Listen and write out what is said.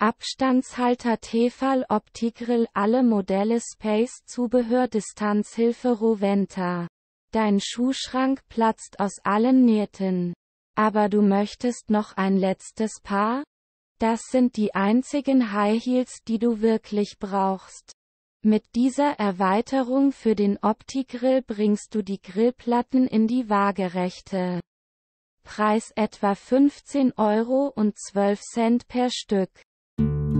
Abstandshalter Tefal Optigrill Alle Modelle Space Zubehör Distanzhilfe Roventa. Dein Schuhschrank platzt aus allen Nähten. Aber du möchtest noch ein letztes Paar? Das sind die einzigen High Heels die du wirklich brauchst. Mit dieser Erweiterung für den Optigrill bringst du die Grillplatten in die Waagerechte. Preis etwa 15 Euro und 12 Cent per Stück. thank you